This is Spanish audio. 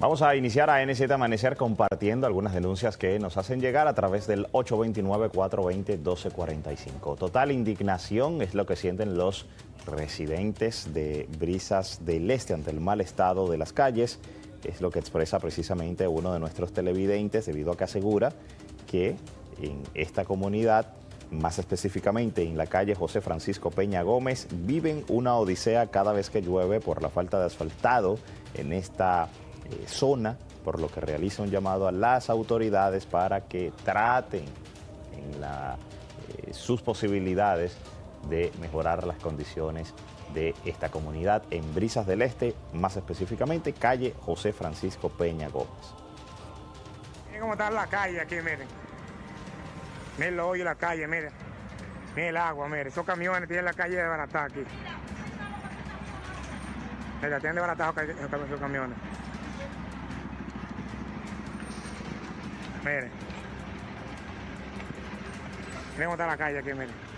Vamos a iniciar a NZ Amanecer compartiendo algunas denuncias que nos hacen llegar a través del 829-420-1245. Total indignación es lo que sienten los residentes de Brisas del Este ante el mal estado de las calles. Es lo que expresa precisamente uno de nuestros televidentes debido a que asegura que en esta comunidad, más específicamente en la calle José Francisco Peña Gómez, viven una odisea cada vez que llueve por la falta de asfaltado en esta eh, zona, por lo que realiza un llamado a las autoridades para que traten en eh, sus posibilidades de mejorar las condiciones de esta comunidad en Brisas del Este, más específicamente calle José Francisco Peña Gómez. Miren cómo está la calle aquí, miren. Miren lo hoyo la calle, miren. Miren el agua, miren. Esos camiones tienen la calle de barata aquí. Mira, tienen de barata esos camiones. Miren. Cómo está la calle aquí, miren.